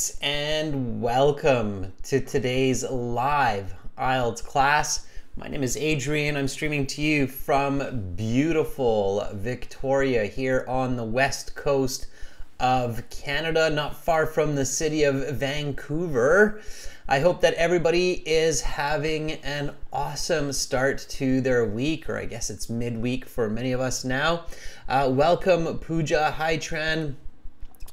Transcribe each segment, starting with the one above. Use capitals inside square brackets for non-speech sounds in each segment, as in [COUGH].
students, and welcome to today's live IELTS class. My name is Adrian. I'm streaming to you from beautiful Victoria here on the west coast of Canada, not far from the city of Vancouver. I hope that everybody is having an awesome start to their week, or I guess it's midweek for many of us now. Uh, welcome, Pooja. Hi, Tran.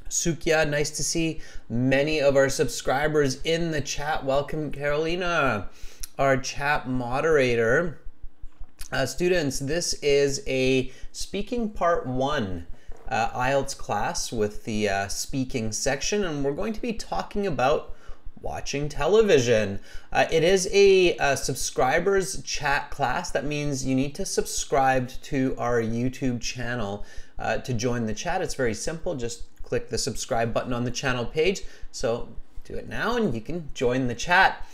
Sukya, nice to see many of our subscribers in the chat. Welcome, Carolina, our chat moderator. Uh, students, this is a speaking part one uh, IELTS class with the uh, speaking section, and we're going to be talking about watching television. Uh, it is a, a, subscribers chat class. That means you need to subscribe to our YouTube channel uh, to join the chat. It's very simple. Just click the subscribe button on the channel page. So do it now and you can join the chat.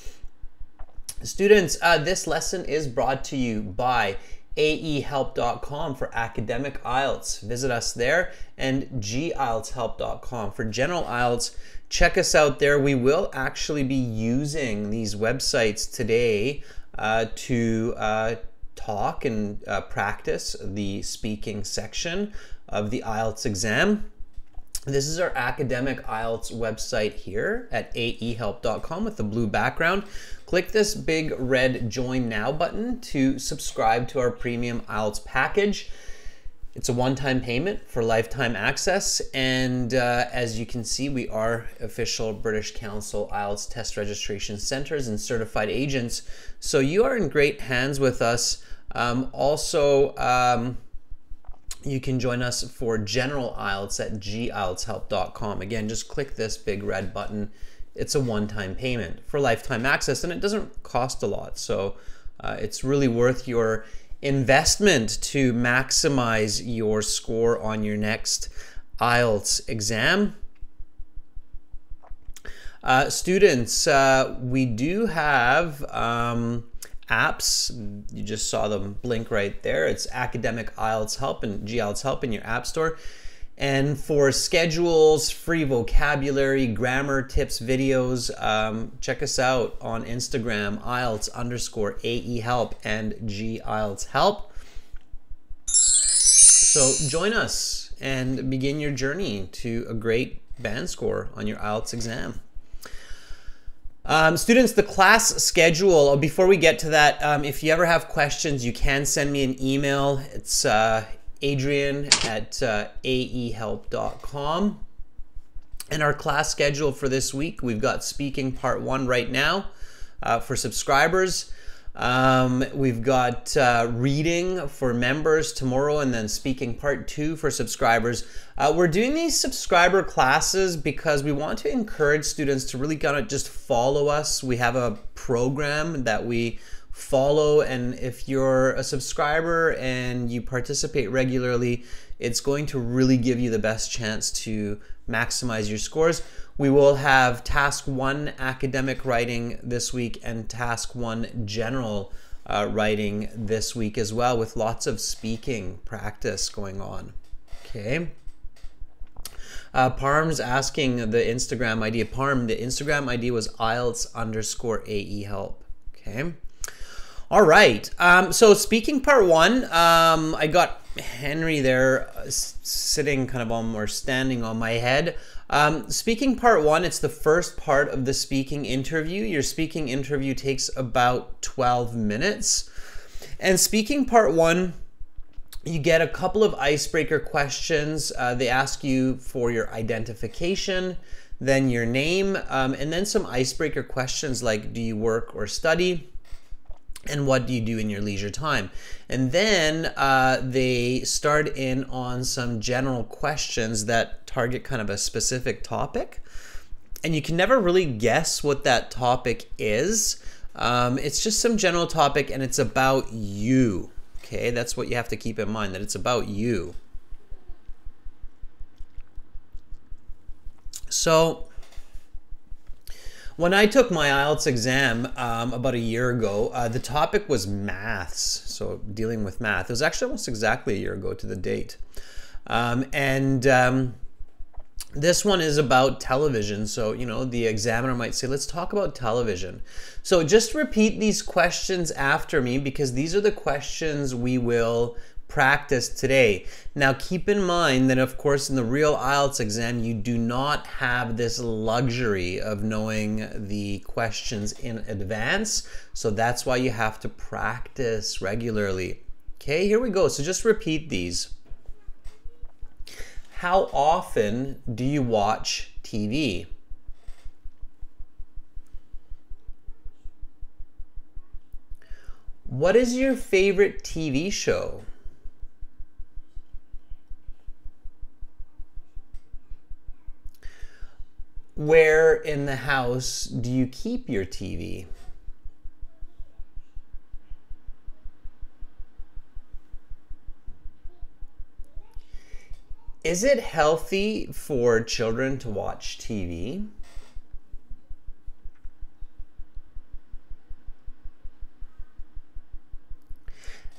Students, uh, this lesson is brought to you by aehelp.com for academic IELTS. Visit us there and gieltshelp.com for general IELTS. Check us out there. We will actually be using these websites today uh, to uh, talk and uh, practice the speaking section of the IELTS exam. This is our academic IELTS website here at aehelp.com with the blue background. Click this big red join now button to subscribe to our premium IELTS package. It's a one-time payment for lifetime access, and uh, as you can see, we are official British Council IELTS test registration centers and certified agents. So you are in great hands with us. Um, also, um, you can join us for general IELTS at gieltshelp.com. Again, just click this big red button. It's a one-time payment for lifetime access, and it doesn't cost a lot. So uh, it's really worth your investment to maximize your score on your next IELTS exam. Uh, students, uh, we do have um, apps. You just saw them blink right there. It's Academic IELTS Help and GIELTS Help in your app store. And for schedules, free vocabulary, grammar tips, videos, um, check us out on Instagram, IELTS underscore AE Help and G IELTS Help. So join us and begin your journey to a great band score on your IELTS exam. Um, students, the class schedule, uh, before we get to that, um, if you ever have questions, you can send me an email. It's uh, adrian at uh, aehelp.com. And our class schedule for this week, we've got speaking part one right now uh, for subscribers. Um, we've got uh, reading for members tomorrow and then speaking part two for subscribers. Uh, we're doing these subscriber classes because we want to encourage students to really kind of just follow us. We have a program that we follow and if you're a subscriber and you participate regularly, it's going to really give you the best chance to maximize your scores. We will have task one academic writing this week and task one general uh, writing this week as well, with lots of speaking practice going on. Okay. Uh, Parm's asking the Instagram ID. Parm, the Instagram ID was IELTS underscore AE help. Okay. All right. Um, so speaking part one, um, I got Henry there uh, sitting kind of on or standing on my head. Um, speaking part one, it's the first part of the speaking interview. Your speaking interview takes about 12 minutes. And speaking part one, you get a couple of icebreaker questions. Uh, they ask you for your identification, then your name, um, and then some icebreaker questions like do you work or study? And what do you do in your leisure time? And then uh, they start in on some general questions that target kind of a specific topic. And you can never really guess what that topic is. Um, it's just some general topic and it's about you. Okay, that's what you have to keep in mind that it's about you. So, when I took my IELTS exam um, about a year ago, uh, the topic was maths, so dealing with math. It was actually almost exactly a year ago to the date. Um, and um, this one is about television. So, you know, the examiner might say, let's talk about television. So just repeat these questions after me because these are the questions we will practice today. Now, keep in mind that, of course, in the real IELTS exam, you do not have this luxury of knowing the questions in advance. So that's why you have to practice regularly. Okay, here we go. So just repeat these. How often do you watch TV? What is your favorite TV show? Where in the house do you keep your TV? Is it healthy for children to watch TV?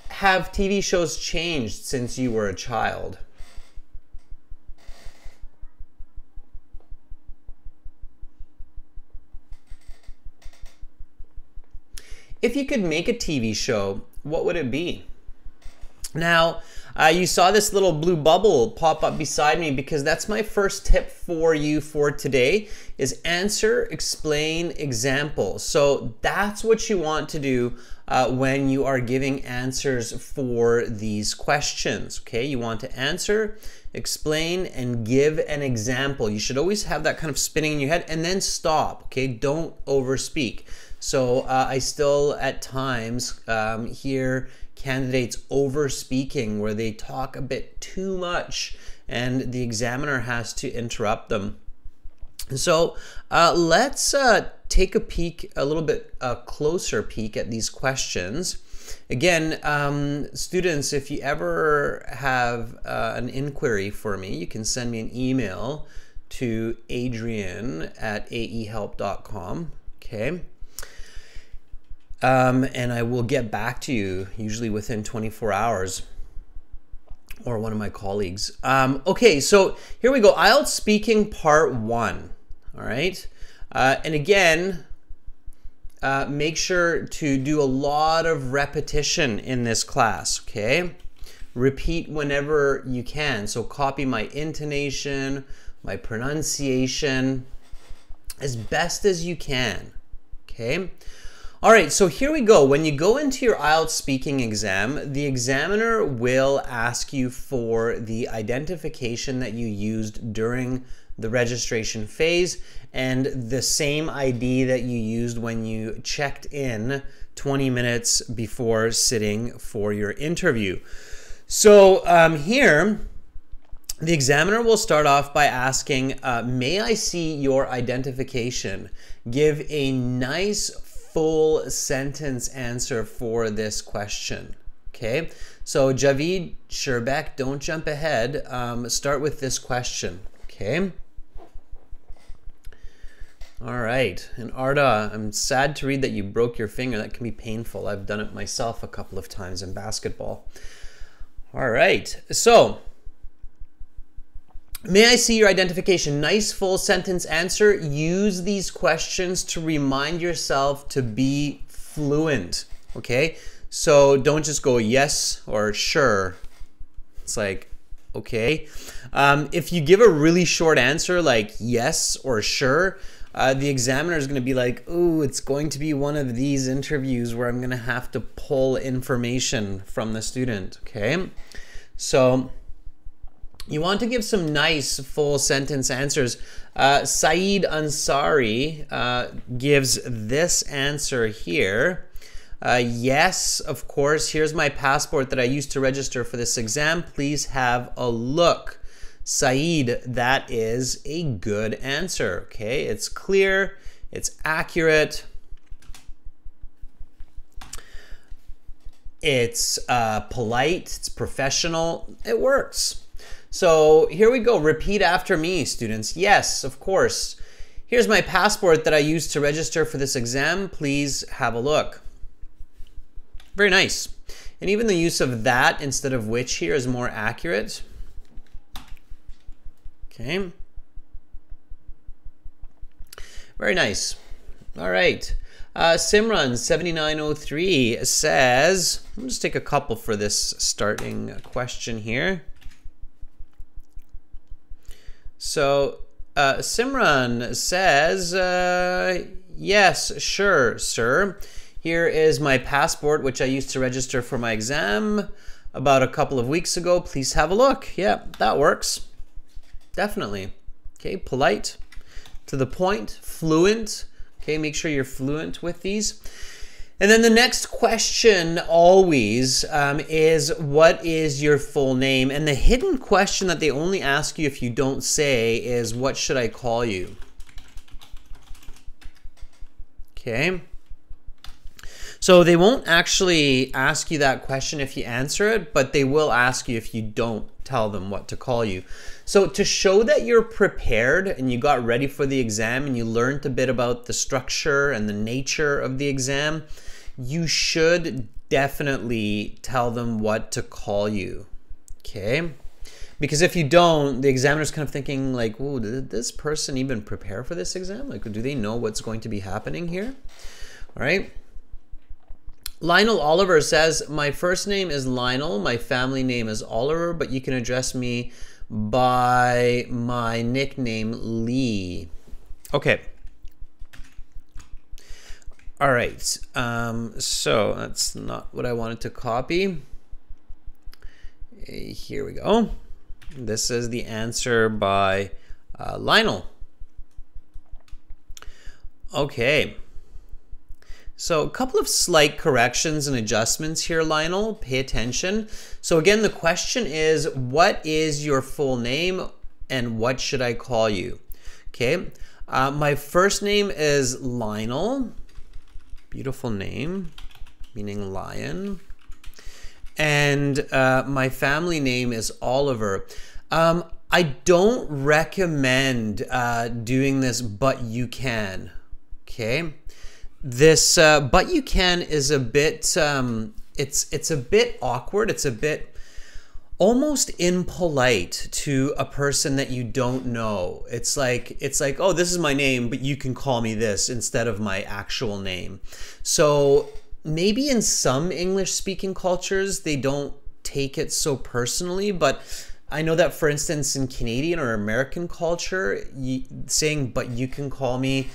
Have TV shows changed since you were a child? If you could make a TV show, what would it be? Now, uh, you saw this little blue bubble pop up beside me because that's my first tip for you for today is answer, explain, example. So that's what you want to do uh, when you are giving answers for these questions, okay? You want to answer, explain, and give an example. You should always have that kind of spinning in your head and then stop, okay? Don't overspeak. So uh, I still at times um, hear candidates over speaking where they talk a bit too much and the examiner has to interrupt them. So uh, let's uh, take a peek, a little bit a closer peek at these questions. Again, um, students, if you ever have uh, an inquiry for me, you can send me an email to adrian at aehelp.com. Okay. Um, and I will get back to you usually within 24 hours or one of my colleagues. Um, okay, so here we go. IELTS speaking part one. All right. Uh, and again, uh, make sure to do a lot of repetition in this class, okay? Repeat whenever you can. So copy my intonation, my pronunciation as best as you can, okay? All right, so here we go. When you go into your IELTS speaking exam, the examiner will ask you for the identification that you used during the registration phase and the same ID that you used when you checked in 20 minutes before sitting for your interview. So um, here, the examiner will start off by asking, uh, may I see your identification? Give a nice full sentence answer for this question. Okay, so Javid Sherbeck, don't jump ahead. Um, start with this question. Okay. All right, and Arda, I'm sad to read that you broke your finger. That can be painful. I've done it myself a couple of times in basketball. All right, so May I see your identification? Nice full sentence answer. Use these questions to remind yourself to be fluent. Okay? So don't just go yes or sure. It's like, okay. Um, if you give a really short answer like yes or sure, uh, the examiner is going to be like, ooh, it's going to be one of these interviews where I'm going to have to pull information from the student. Okay? So, you want to give some nice full sentence answers. Uh, Saeed Ansari uh, gives this answer here. Uh, yes, of course, here's my passport that I used to register for this exam. Please have a look. Saeed, that is a good answer. Okay, it's clear, it's accurate. It's uh, polite, it's professional, it works. So here we go. Repeat after me, students. Yes, of course. Here's my passport that I used to register for this exam. Please have a look. Very nice. And even the use of that instead of which here is more accurate. Okay. Very nice. All right. Uh, Simran7903 says, I'll just take a couple for this starting question here. So uh, Simran says, uh, Yes, sure, sir. Here is my passport, which I used to register for my exam about a couple of weeks ago. Please have a look. Yeah, that works. Definitely. Okay, polite, to the point, fluent. Okay, make sure you're fluent with these. And then the next question always um, is what is your full name? And the hidden question that they only ask you if you don't say is what should I call you? Okay. So they won't actually ask you that question if you answer it, but they will ask you if you don't tell them what to call you. So to show that you're prepared and you got ready for the exam and you learned a bit about the structure and the nature of the exam, you should definitely tell them what to call you. Okay? Because if you don't, the examiner's kind of thinking like, "Whoa, did this person even prepare for this exam? Like, do they know what's going to be happening here?" All right. Lionel Oliver says, My first name is Lionel, my family name is Oliver, but you can address me by my nickname Lee. Okay. All right. Um, so that's not what I wanted to copy. Here we go. This is the answer by uh, Lionel. Okay. So a couple of slight corrections and adjustments here, Lionel. Pay attention. So again, the question is, what is your full name and what should I call you? Okay. Uh, my first name is Lionel. Beautiful name, meaning lion. And uh, my family name is Oliver. Um, I don't recommend uh, doing this, but you can. Okay. This, uh, but you can is a bit. Um, it's it's a bit awkward. It's a bit almost impolite to a person that you don't know. It's like it's like, oh, this is my name, but you can call me this instead of my actual name. So maybe in some English speaking cultures they don't take it so personally, but I know that for instance in Canadian or American culture, saying but you can call me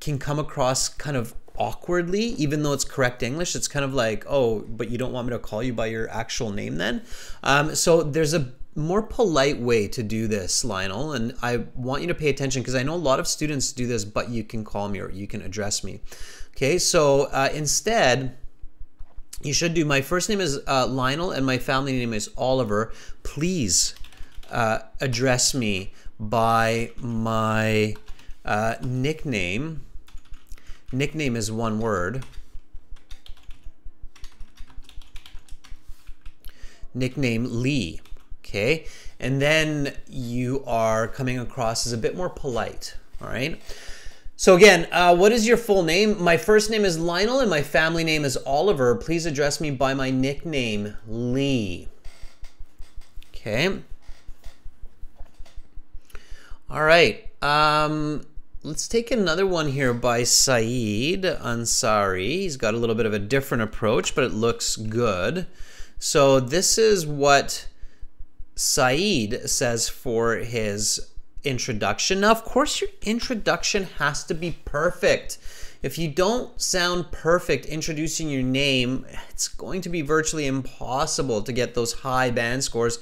can come across kind of awkwardly, even though it's correct English. It's kind of like, oh, but you don't want me to call you by your actual name then? Um, so there's a more polite way to do this, Lionel, and I want you to pay attention because I know a lot of students do this, but you can call me or you can address me. Okay, so uh, instead, you should do my first name is uh, Lionel and my family name is Oliver. Please uh, address me by my uh, nickname Nickname is one word. Nickname Lee, okay? And then you are coming across as a bit more polite, all right? So again, uh, what is your full name? My first name is Lionel and my family name is Oliver. Please address me by my nickname, Lee. Okay. All right. Um, Let's take another one here by Saeed Ansari. He's got a little bit of a different approach, but it looks good. So this is what Saeed says for his introduction. Now, of course, your introduction has to be perfect. If you don't sound perfect introducing your name, it's going to be virtually impossible to get those high band scores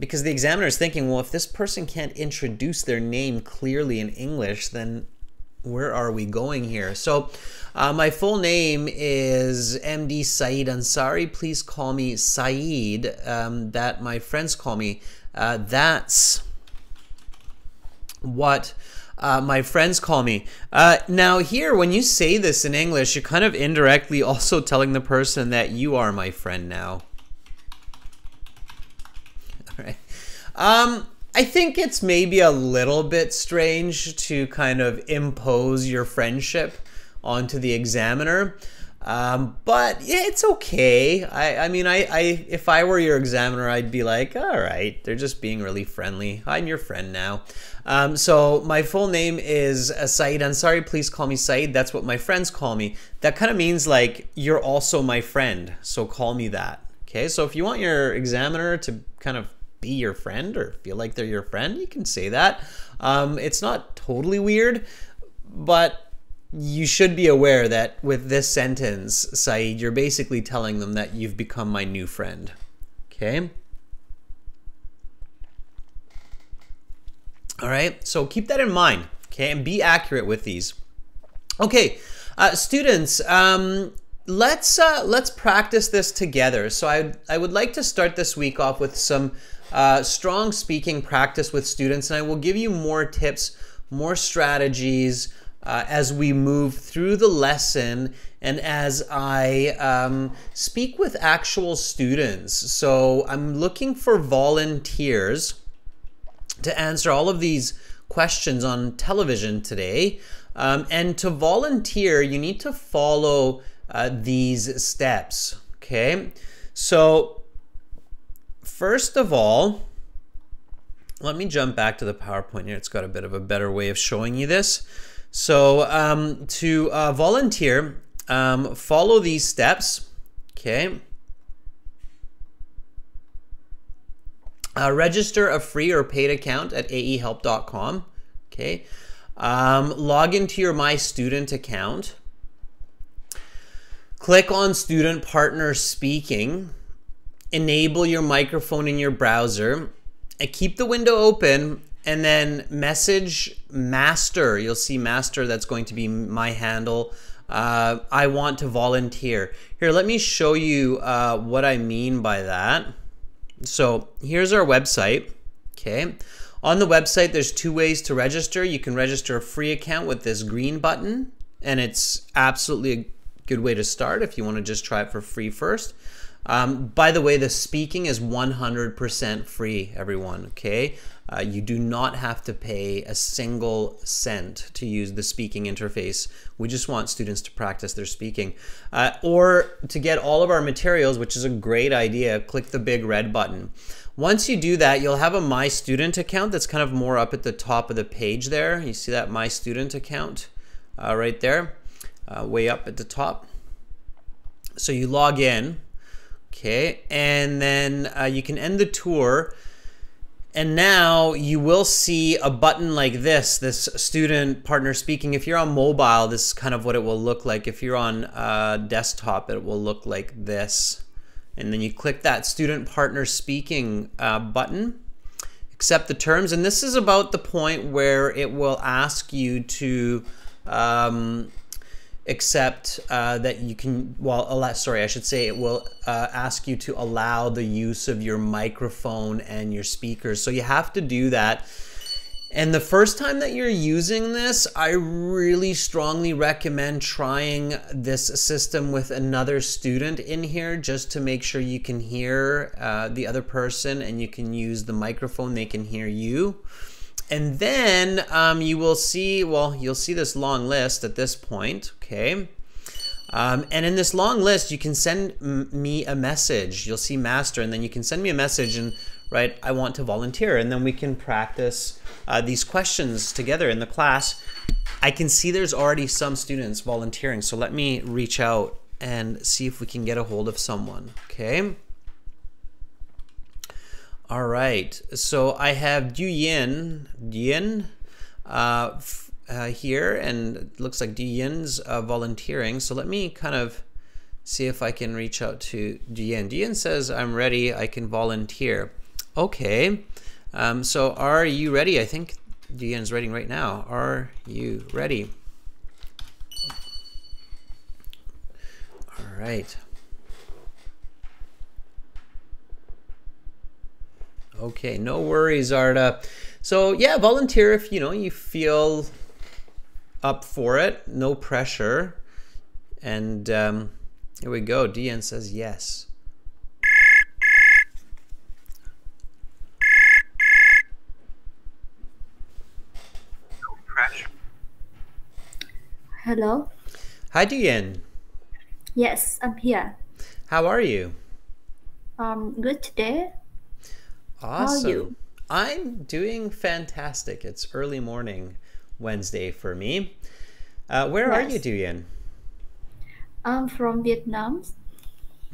because the examiner is thinking, well, if this person can't introduce their name clearly in English, then where are we going here? So, uh, my full name is MD Saeed Ansari. Please call me Saeed. Um, that my friends call me. Uh, that's what uh, my friends call me. Uh, now, here, when you say this in English, you're kind of indirectly also telling the person that you are my friend now. Um, I think it's maybe a little bit strange to kind of impose your friendship onto the examiner. Um, but yeah, it's okay. I, I mean, I, I, if I were your examiner, I'd be like, all right, they're just being really friendly. I'm your friend now. Um, so my full name is Saeed Ansari. Please call me Saeed. That's what my friends call me. That kind of means like you're also my friend. So call me that. Okay. So if you want your examiner to kind of be your friend or feel like they're your friend, you can say that. Um, it's not totally weird, but you should be aware that with this sentence, Saeed, you're basically telling them that you've become my new friend. Okay? All right, so keep that in mind, okay, and be accurate with these. Okay, uh, students, um, let's uh, let's practice this together. So I I would like to start this week off with some uh, strong speaking practice with students, and I will give you more tips, more strategies, uh, as we move through the lesson and as I um, speak with actual students. So I'm looking for volunteers to answer all of these questions on television today. Um, and to volunteer, you need to follow uh, these steps. Okay. So, first of all, let me jump back to the PowerPoint here. It's got a bit of a better way of showing you this. So um, to uh, volunteer, um, follow these steps, okay? Uh, register a free or paid account at aehelp.com, okay? Um, log into your My Student account. Click on Student Partner Speaking. Enable your microphone in your browser. And keep the window open and then message master. You'll see master, that's going to be my handle. Uh, I want to volunteer. Here, let me show you uh, what I mean by that. So here's our website, okay? On the website, there's two ways to register. You can register a free account with this green button, and it's absolutely a good way to start if you want to just try it for free first. Um, by the way, the speaking is 100% free, everyone, okay? Uh, you do not have to pay a single cent to use the speaking interface. We just want students to practice their speaking. Uh, or to get all of our materials, which is a great idea, click the big red button. Once you do that, you'll have a My Student account that's kind of more up at the top of the page there. You see that My Student account uh, right there, uh, way up at the top. So you log in, okay, and then uh, you can end the tour and now you will see a button like this, this student partner speaking. If you're on mobile, this is kind of what it will look like. If you're on uh, desktop, it will look like this. And then you click that student partner speaking uh, button, accept the terms. And this is about the point where it will ask you to um, except uh, that you can, well, allow, sorry, I should say it will uh, ask you to allow the use of your microphone and your speakers. So you have to do that. And the first time that you're using this, I really strongly recommend trying this system with another student in here just to make sure you can hear uh, the other person and you can use the microphone, they can hear you. And then um, you will see, well, you'll see this long list at this point, okay? Um, and in this long list, you can send me a message. You'll see master, and then you can send me a message and write, I want to volunteer. And then we can practice uh, these questions together in the class. I can see there's already some students volunteering. So let me reach out and see if we can get a hold of someone, okay? All right, so I have Du Yin, Yin uh, uh, here, and it looks like Du Yin's uh, volunteering. So let me kind of see if I can reach out to Du Yin. Du Yin says, I'm ready, I can volunteer. Okay, um, so are you ready? I think Du Yin's ready right now. Are you ready? All right. Okay, no worries, Arda. So yeah, volunteer if you know you feel up for it. No pressure. And um, here we go. DN says yes. Hello. Hi, DN. Yes, I'm here. How are you? Um, good today. Awesome. How are you? I'm doing fantastic. It's early morning Wednesday for me. Uh, where are you, Yes. Duyen? I'm from Vietnam.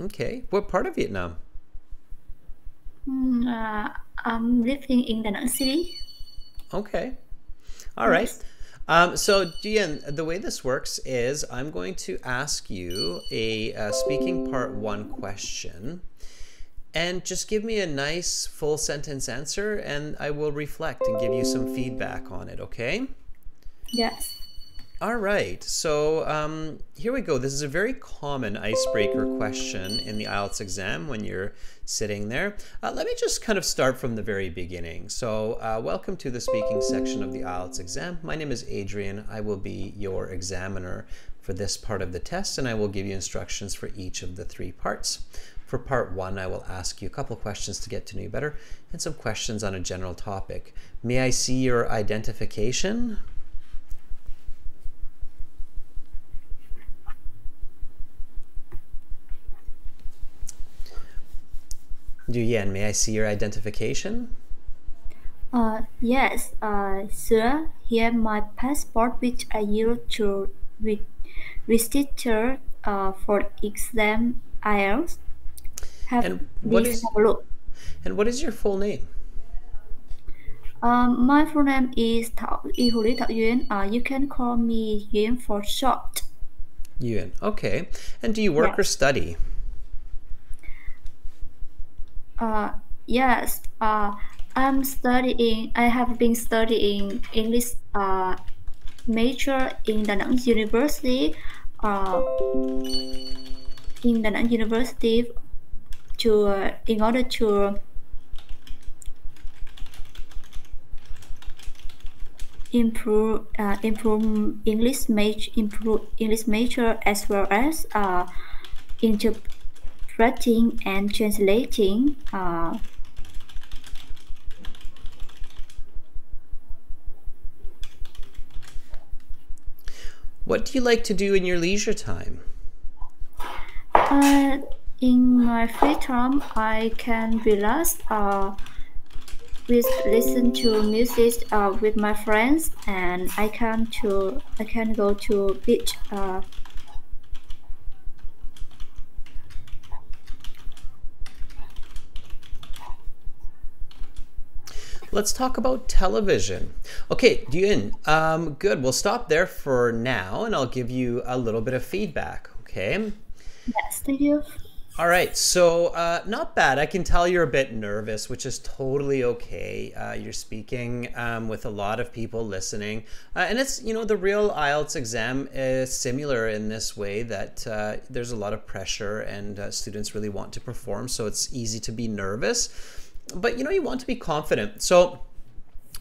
Okay. What part of Vietnam? Mm, uh, I'm living in Da Nang City. Okay. All right. Yes. Um, so, Duyen, the way this works is I'm going to ask you a uh, speaking part one question. And just give me a nice full sentence answer, and I will reflect and give you some feedback on it, okay? Yes. All right, so um, here we go. This is a very common icebreaker question in the IELTS exam when you're sitting there. Uh, let me just kind of start from the very beginning. So, uh, welcome to the speaking section of the IELTS exam. My name is Adrian. I will be your examiner for this part of the test, and I will give you instructions for each of the three parts. For part one, I will ask you a couple questions to get to know you better and some questions on a general topic. May I see your identification? Duyen, may I see your identification? Uh, yes. Uh, sir, here my passport which I used to re- register uh, for exam IELTS. Have And what is- have a look. And what is your full name? Um, my full name is Thảo Y Hồ Lý Thảo Duyên. Uh, you can call me Duyên for short. Yuan. Okay. And do you work or study? Uh, yes. Uh, I'm studying. I have been studying English uh, major in Da Nang University. Uh, in Da Nang University to uh, in order to improve uh, improve English major improve English major as well as uh, interpreting and translating uh, What do you like to do in your leisure time? uh, in my free time I can relax uh, with listen to music uh, with my friends and I can to I can go to beach uh, Let's talk about television. Okay, Duyen, um, good. We'll stop there for now and I'll give you a little bit of feedback, okay? yes thank you All right, so uh, not bad. I can tell you're a bit nervous, which is totally okay. Uh, you're speaking um, with a lot of people listening, uh, and it's you know the real IELTS exam is similar in this way that uh, there's a lot of pressure and uh, students really want to perform, so it's easy to be nervous, but you know you want to be confident. So.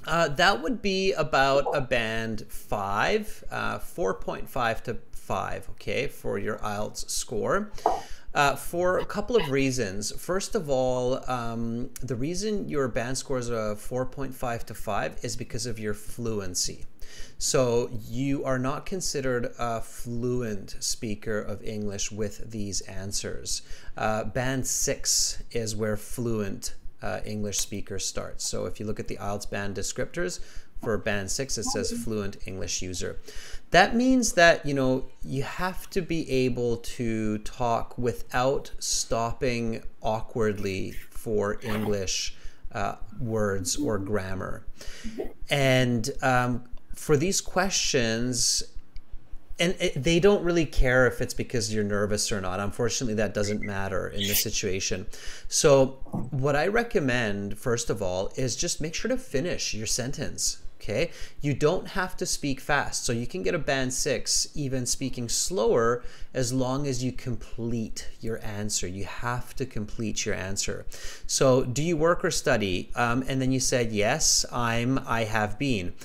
Uh, that would be about a band five, uh, 4.5 to 5, okay, for your IELTS score. Uh, for a couple of reasons. First of all, um, the reason your band score is a 4.5 to 5 is because of your fluency. So you are not considered a fluent speaker of English with these answers. Uh, band 6 is where fluent uh, English speaker starts. So if you look at the IELTS band descriptors for band 6 it says fluent English user. That means that you know you have to be able to talk without stopping awkwardly for English uh, words or grammar. And um, for these questions, and it, they don't really care if it's because you're nervous or not. Unfortunately, that doesn't matter in this situation. So, what I recommend, first of all, is just make sure to finish your sentence. Okay, you don't have to speak fast, so you can get a band six even speaking slower as long as you complete your answer. You have to complete your answer. So, do you work or study? Um, and then you said yes, I'm, I have been.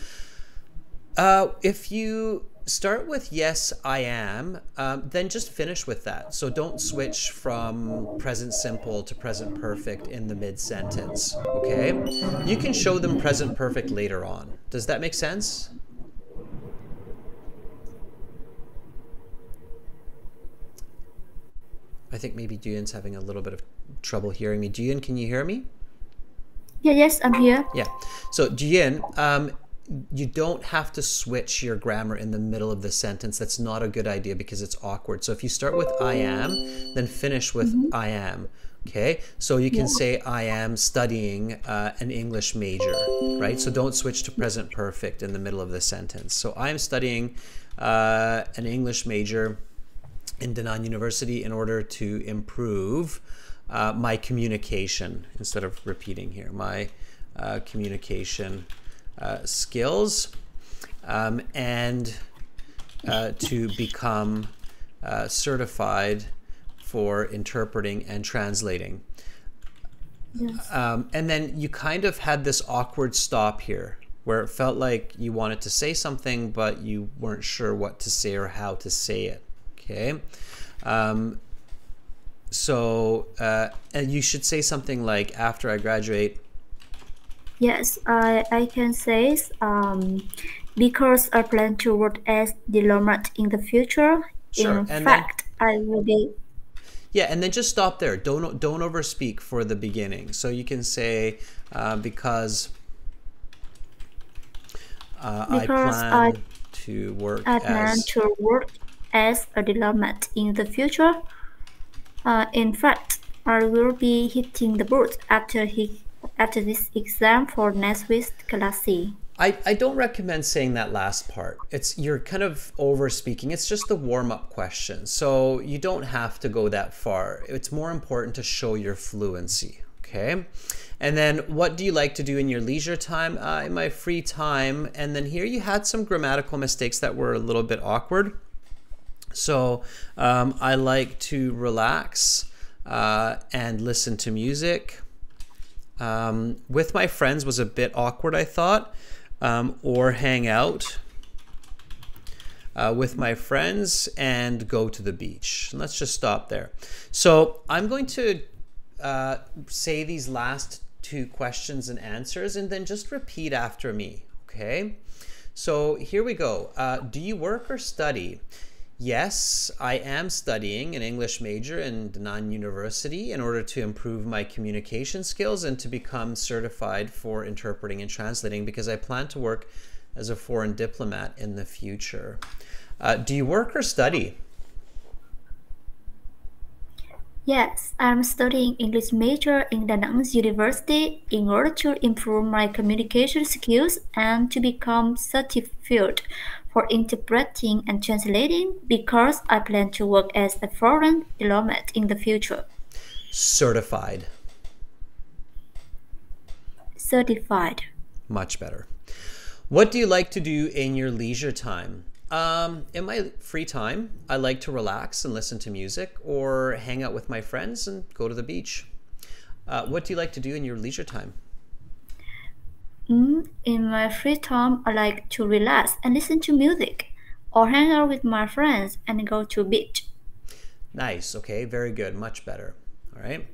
Uh, if you start with yes, I am, um, then just finish with that. So don't switch from present simple to present perfect in the mid sentence. Okay? You can show them present perfect later on. Does that make sense? I think maybe Duyen's having a little bit of trouble hearing me. Duyen, can you hear me? Yeah, yes, I'm here. Yeah. So, Duyen, um, you don't have to switch your grammar in the middle of the sentence. That's not a good idea because it's awkward. So if you start with I am, then finish with Mm-hmm. I am. Okay, so you can say I am studying uh, an English major, right? So don't switch to present perfect in the middle of the sentence. So I am studying uh, an English major in Danang University in order to improve uh, my communication instead of repeating here my uh, communication uh, skills um, and uh, to become uh, certified for interpreting and translating. Yes. Um, and then you kind of had this awkward stop here where it felt like you wanted to say something, but you weren't sure what to say or how to say it. Okay. Um, so uh, and you should say something like, after I graduate, Yes, I, I can say um, because I plan to work as diplomat in the future. Sure, In and then- fact, I will be Yeah, and then just stop there. Don't don't overspeak for the beginning. So you can say uh, because uh, I Because plan I- to work I plan as to work as a diplomat in the future. Uh, in fact, I will be hitting the board after he after this exam for next week's class C. I, I don't recommend saying that last part. It's you're kind of over speaking. It's just the warm up question. So you don't have to go that far. It's more important to show your fluency. Okay. And then what do you like to do in your leisure time? Uh, in my free time. And then here you had some grammatical mistakes that were a little bit awkward. So um, I like to relax uh, and listen to music. Um, with my friends was a bit awkward, I thought, um, or hang out uh, with my friends and go to the beach. Let's just stop there. So I'm going to uh, say these last two questions and answers and then just repeat after me, okay? So here we go. Uh, do you work or study? Yes, I am studying an English major in Danang University in order to improve my communication skills and to become certified for interpreting and translating because I plan to work as a foreign diplomat in the future. Uh, do you work or study? Yes, I'm studying English major in Danang University in order to improve my communication skills and to become certified for interpreting and translating because I plan to work as a foreign diplomat in the future. Certified. Certified. Much better. What do you like to do in your leisure time? Um, in my free time, I like to relax and listen to music or hang out with my friends and go to the beach. Uh, what do you like to do in your leisure time? Mm, in my free time, I like to relax and listen to music or hang out with my friends and go to beach. Nice. Okay. Very good. Much better. All right.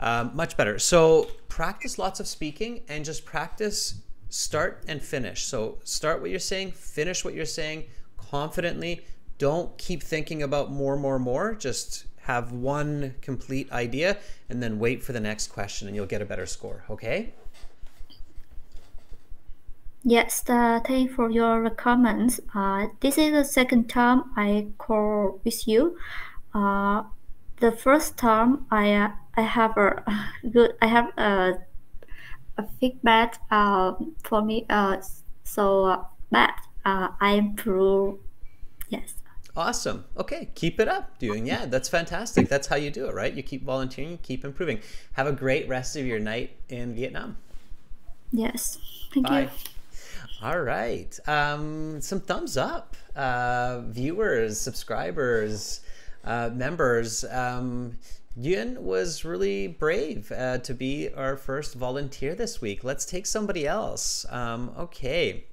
Um, much better. So practice lots of speaking and just practice start and finish. So start what you're saying, finish what you're saying confidently. Don't keep thinking about more, more, more. Just have one complete idea and then wait for the next question and you'll get a better score. Okay. Yes, uh, thank you for your comments. Uh, this is the second time I call with you. Uh, the first time I uh, I have a [LAUGHS] good I have a, a feedback uh, for me uh, so uh, bad. Uh, I improve. Yes. Awesome. Okay, keep it up, doing yeah, that's fantastic. That's how you do it, right? You keep volunteering, you keep improving. Have a great rest of your night in Vietnam. Yes. Thank Bye. you. All right. Um, some thumbs up, uh, viewers, subscribers, uh, members. Um, Yun was really brave uh, to be our first volunteer this week. Let's take somebody else. Um, okay.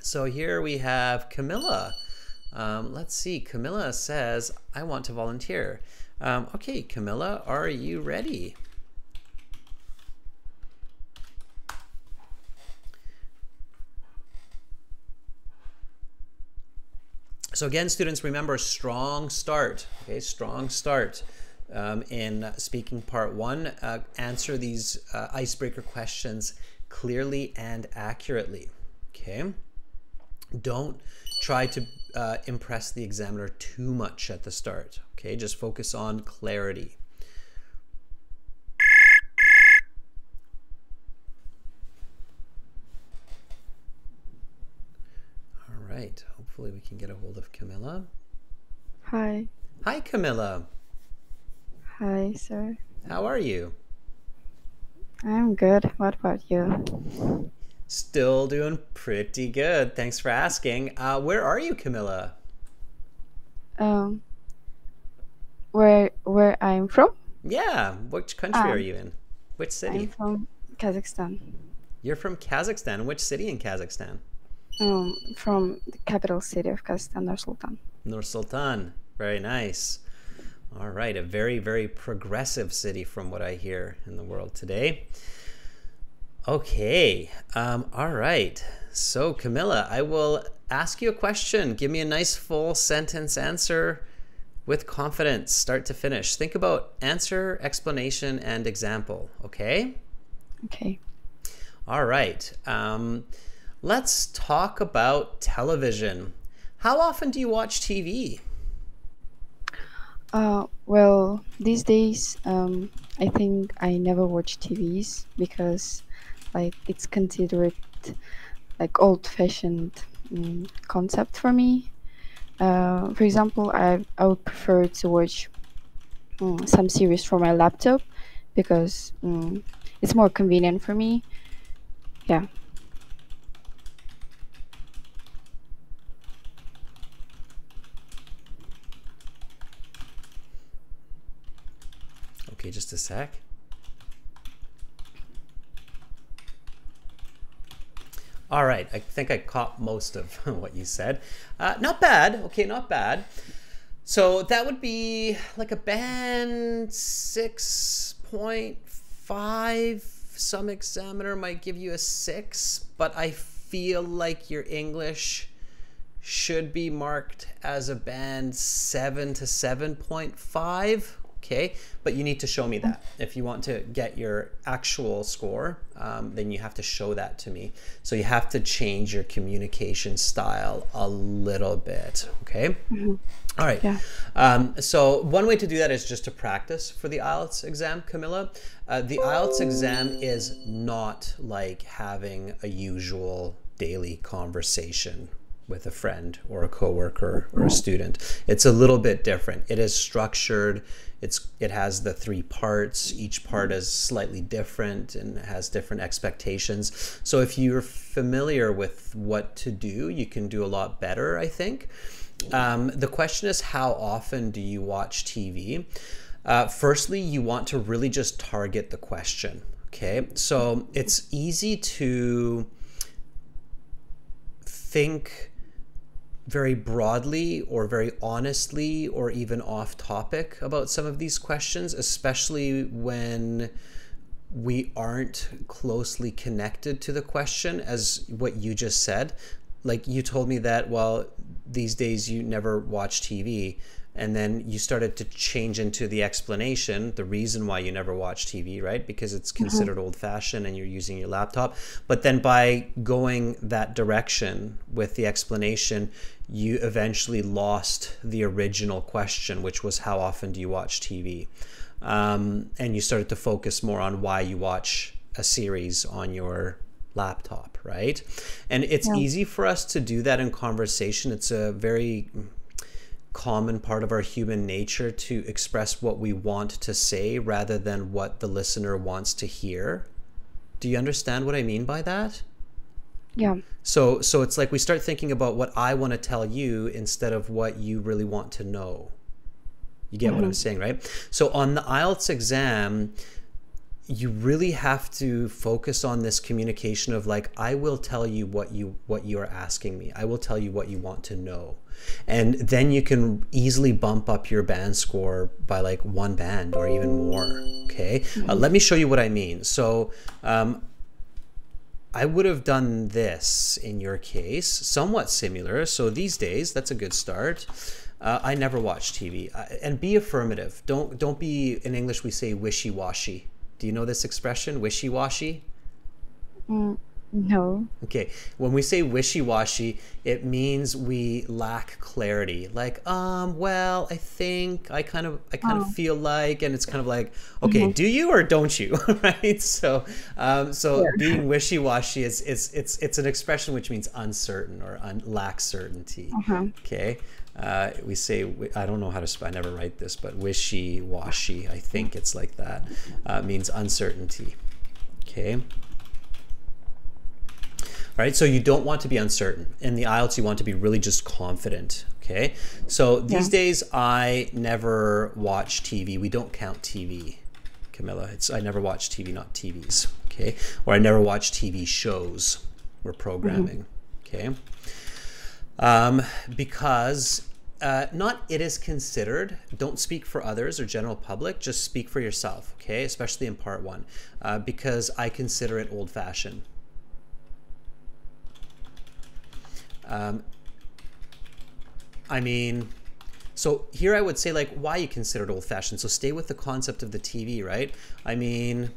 So here we have Camilla. Um, let's see. Camilla says, I want to volunteer. Um, okay, Camilla, are you ready? So again, students, remember strong start. Okay, strong start. um, in speaking part one. Uh, answer these uh, icebreaker questions clearly and accurately. Okay. Don't try to uh, impress the examiner too much at the start. Okay, just focus on clarity. All right, hopefully we can get a hold of Camilla. Hi. Hi, Camilla. Hi, sir. How are you? I'm good. What about you? Still doing pretty good. Thanks for asking. Uh, where are you, Camilla? Um, where where I'm from? Yeah, which country Um, are you in? Which city? I'm from Kazakhstan. You're from Kazakhstan. Which city in Kazakhstan? Um, from the capital city of Kazakhstan, Nur Sultan. Nur Sultan. Very nice. All right, a very, very progressive city from what I hear in the world today. Okay, um, all right. So, Camilla, I will ask you a question. Give me a nice full sentence answer with confidence, start to finish. Think about answer, explanation, and example. Okay? Okay. All right. Um, let's talk about television. How often do you watch TV? Uh, well, these days, um, I think I never watch TVs because, like, it's considered like old-fashioned um, concept for me. Uh, for example, I I would prefer to watch um, some series from my laptop because um, it's more convenient for me. Yeah. Okay, just a sec. All right, I think I caught most of [LAUGHS] what you said. Uh, not bad. Okay, not bad. So that would be like a band 6.5. Some examiner might give you a 6, but I feel like your English should be marked as a band 7 to 7.5 okay but you need to show me that. If you want to get your actual score um, then you have to show that to me. So you have to change your communication style a little bit okay? All right. Yeah. um, so one way to do that is just to practice for the IELTS exam Camilla. Uh, the IELTS exam is not like having a usual daily conversation with a friend or a coworker or a student. It's a little bit different. It is structured. It's it has the three parts. Each part is slightly different and has different expectations. So if you're familiar with what to do, you can do a lot better, I think. Um, the question is how often do you watch TV? Uh, firstly, you want to really just target the question. Okay, so it's easy to think very broadly or very honestly or even off topic about some of these questions, especially when we aren't closely connected to the question, as what you just said. Like you told me that, well, these days you never watch TV. And then you started to change into the explanation, the reason why you never watch TV, right? Because it's considered old fashioned and you're using your laptop. But then by going that direction with the explanation, you eventually lost the original question, which was how often do you watch TV? Um, and you started to focus more on why you watch a series on your laptop, right? And it's Yeah. easy for us to do that in conversation. It's a very common part of our human nature to express what we want to say rather than what the listener wants to hear. Do you understand what I mean by that? Yeah. So so it's like we start thinking about what I want to tell you instead of what you really want to know. You get what I'm mm-hmm. saying, right? So on the IELTS exam, you really have to focus on this communication of like I will tell you what you what you are asking me. I will tell you what you want to know. And then you can easily bump up your band score by like one band or even more. Okay. Uh, let me show you what I mean. So um, I would have done this in your case, somewhat similar. So these days, that's a good start. Uh, I never watch TV, uh, and be affirmative. Don't don't be in English. We say wishy washy. Do you know this expression, wishy washy? Mm, no. Okay, when we say wishy-washy, it means we lack clarity. Like, um, well, I think I kind of, I kind Oh. of feel like, and it's kind of like, okay, do you or don't you, [LAUGHS] right? So, um, so Yeah. being wishy-washy is, is, it's, it's an expression which means uncertain or un, lacks certainty. Uh-huh. Okay. Uh, we say I don't know how to. I never write this, but wishy-washy. I think it's like that. Uh, means uncertainty. Okay. All right, so you don't want to be uncertain. In the IELTS, you want to be really just confident. Okay, so these Yeah. days I never watch TV. We don't count TV, Camilla. It's I never watch TV, not TVs. Okay, or I never watch TV shows or programming. Okay, um, because uh, not it is considered. Don't speak for others or general public. Just speak for yourself. Okay, especially in part one, uh, because I consider it old-fashioned. Um, I mean, so here I would say like why you consider it old-fashioned. So stay with the concept of the TV, right? I mean,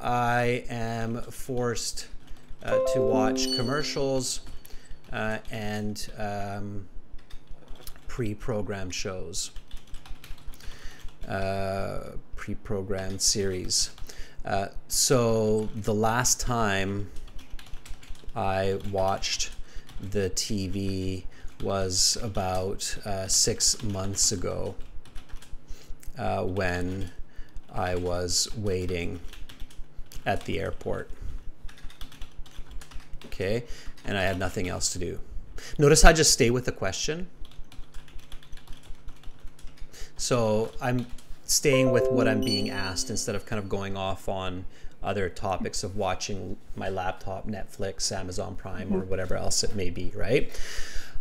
I am forced uh, to watch commercials uh, and um, pre-programmed shows, uh, pre-programmed series. Uh, so the last time I watched the TV was about uh, six months ago uh, when I was waiting at the airport. Okay, and I had nothing else to do. Notice I just stay with the question. So I'm staying with what I'm being asked instead of kind of going off on other topics of watching my laptop, Netflix, Amazon Prime, or whatever else it may be, right?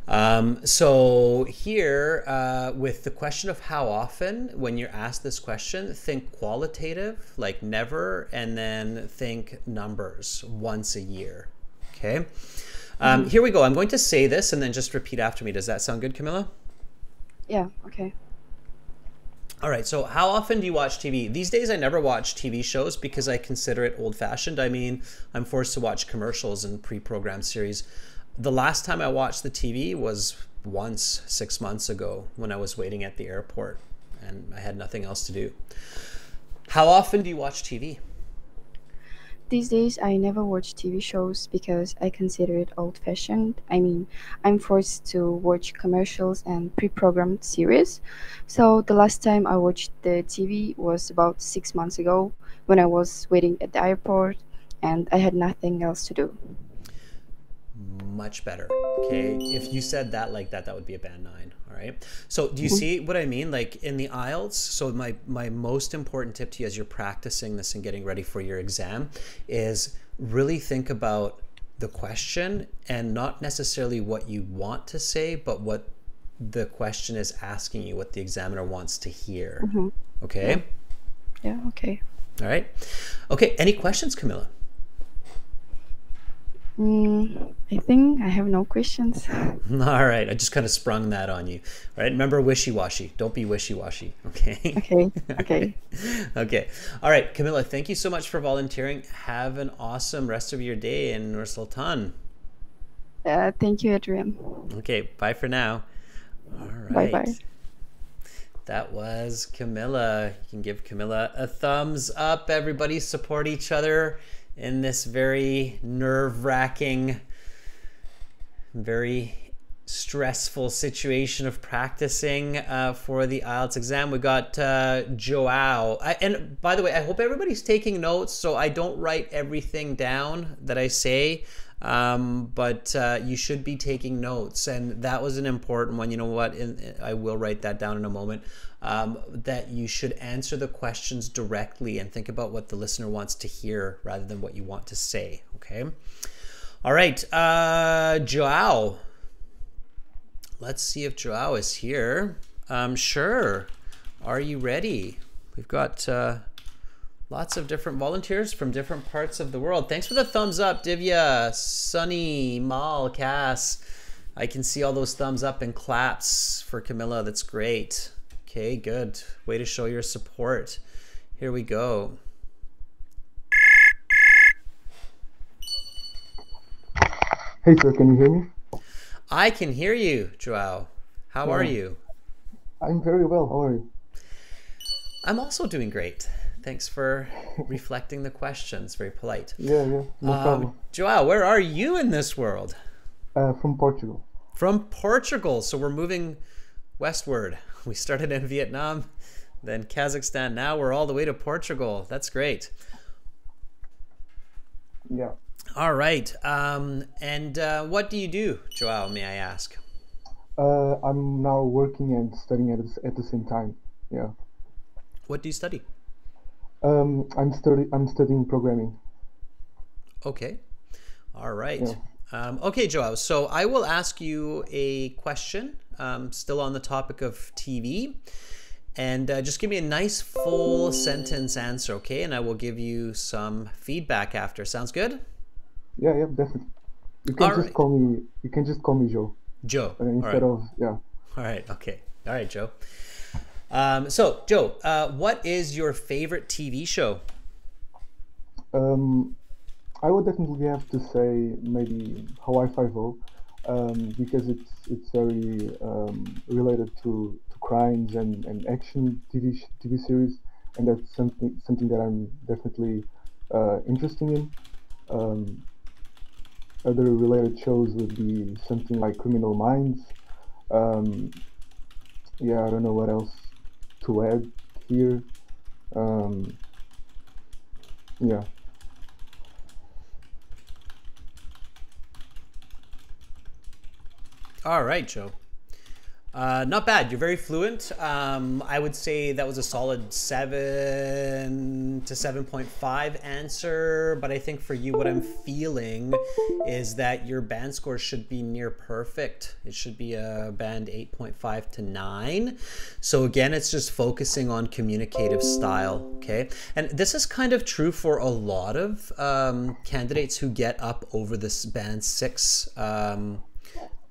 Um, so here, uh, with the question of how often, when you're asked this question, think qualitative, like never, and then think numbers, once a year. Okay. Um, Here we go. I'm going to say this and then just repeat after me. Does that sound good, Camilla? Yeah, okay. All right. So, how often do you watch TV? These days, I never watch TV shows because I consider it old fashioned. I mean, I'm forced to watch commercials and pre programmed series. The last time I watched the TV was once six months ago when I was waiting at the airport and I had nothing else to do. How often do you watch TV? These days, I never watch TV shows because I consider it old fashioned. I mean, I'm forced to watch commercials and pre programmed series. So, the last time I watched the TV was about six months ago when I was waiting at the airport and I had nothing else to do. much better. Okay. If you said that like that, that would be a band nine. All right. So do you mm-hmm. see what I mean? Like in the IELTS, so my my most important tip to you as you're practicing this and getting ready for your exam is really think about the question and not necessarily what you want to say, but what the question is asking you, what the examiner wants to hear. Mm-hmm. Okay. Yeah, okay. All right. Okay. Any questions, Camilla? Mm, I think I have no questions. [LAUGHS] All right, I just kind of sprung that on you. All right, remember wishy-washy. Don't be wishy-washy, [LAUGHS] okay? Okay, [LAUGHS] okay. okay. All right, Camilla, thank you so much for volunteering. Have an awesome rest of your day in Nur Sultan. Uh, thank you, Adrian. Okay, bye for now. All right. Bye-bye. That was Camilla. You can give Camilla a thumbs up. Everybody support each other in this very nerve wracking, very stressful situation of practicing uh, for the IELTS exam. We got uh, Joao. I, and by the way, I hope everybody's taking notes so I don't write everything down that I say. Um, but uh, you should be taking notes, and that was an important one. You know what? In, I will write that down in a moment. Um, that you should answer the questions directly and think about what the listener wants to hear rather than what you want to say. Okay. All right, uh, Joao. Let's see if Joao is here. Um, sure. Are you ready? We've got uh, Lots of different volunteers from different parts of the world. Thanks for the thumbs up, Divya, Sunny, Mal, Cass. I can see all those thumbs up and claps for Camilla. That's great. Okay, good. Way to show your support. Here we go. Hey, sir, can you hear me? I can hear you, Joao. How are you? I'm very well. How are you? I'm also doing great. Thanks for reflecting the questions. Very polite. Yeah, yeah, no Um, problem. Joao, where are you in this world? Uh, from Portugal. From Portugal. So we're moving westward. [LAUGHS] We started in Vietnam, then Kazakhstan. Now we're all the way to Portugal. That's great. Yeah. All right. Um, and uh, what do you do, Joao, may I ask? Uh, I'm now working and studying at at the same time. Yeah. What do you study? Um, I'm study I'm studying programming. Okay. All right. Um, okay, Joao. So I will ask you a question, um, still on the topic of TV. And uh, just give me a nice full sentence answer, okay? And I will give you some feedback after. Sounds good? Yeah, yeah, definitely. You can All just right. call me. You can just call me Joe Joe. uh, instead right. of yeah. All right. Okay. All right, Joe. Um, so, Joe, uh, what is your favorite TV show? Um, I would definitely have to say maybe Hawaii Five O, um, because it's it's very um, related to, to crimes and, and action TV TV series, and that's something something that I'm definitely uh, interested in. Um, other related shows would be something like Criminal Minds. Um, yeah, I don't know what else to add here. Um, yeah. All right, Joe. Uh, not bad. You're very fluent. Um, I would say that was a solid seven to seven point five answer. But I think for you, what I'm feeling is that your band score should be near perfect. It should be a band eight point five to nine. So again, it's just focusing on communicative style. Okay, and this is kind of true for a lot of um, candidates who get up over this band six. Um,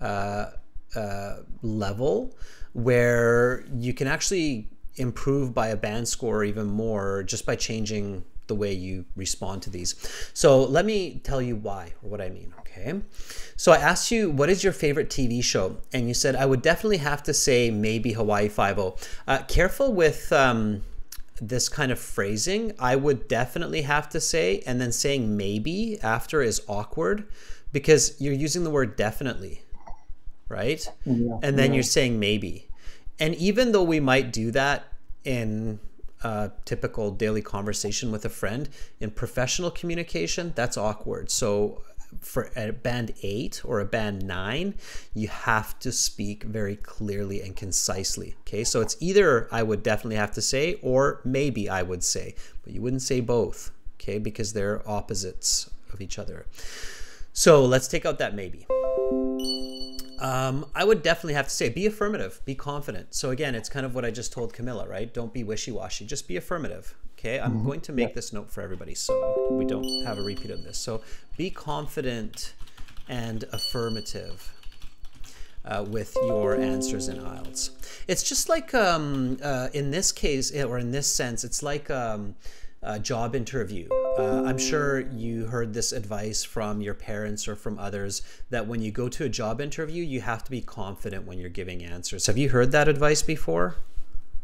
uh, uh, level where you can actually improve by a band score even more just by changing the way you respond to these. So let me tell you why or what I mean, okay? So I asked you, what is your favorite TV show? And you said, I would definitely have to say maybe Hawaii Five-O. Uh, careful with um, this kind of phrasing. I would definitely have to say, and then saying maybe after is awkward because you're using the word definitely right? Yeah, And then yeah. you're saying maybe. And even though we might do that in a typical daily conversation with a friend, in professional communication, that's awkward. So for a band eight or a band nine, you have to speak very clearly and concisely. Okay, so it's either I would definitely have to say, or maybe I would say, but you wouldn't say both. Okay, because they're opposites of each other. So let's take out that maybe. Um, I would definitely have to say be affirmative, be confident. So again, it's kind of what I just told Camilla, right? Don't be wishy-washy, just be affirmative. Okay, I'm going to make this note for everybody so we don't have a repeat of this. So be confident and affirmative uh, with your answers in IELTS. It's just like um, uh, in this case, or in this sense, it's like um, a job interview. Uh, I'm sure you heard this advice from your parents or from others that when you go to a job interview, you have to be confident when you're giving answers. Have you heard that advice before?